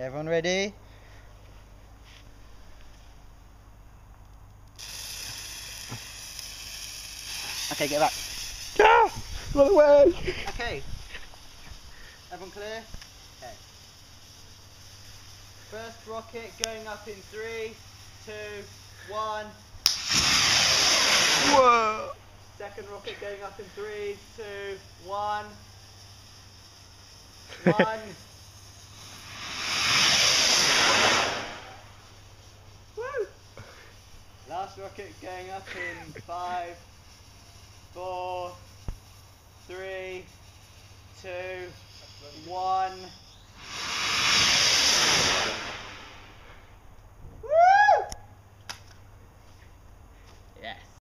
Everyone ready? Okay, get back. Ah! Run away! Okay. Everyone clear? Okay. First rocket going up in three, two, one. Whoa! Second rocket going up in three, two, one. One. Last rocket going up in five, four, three, two, one.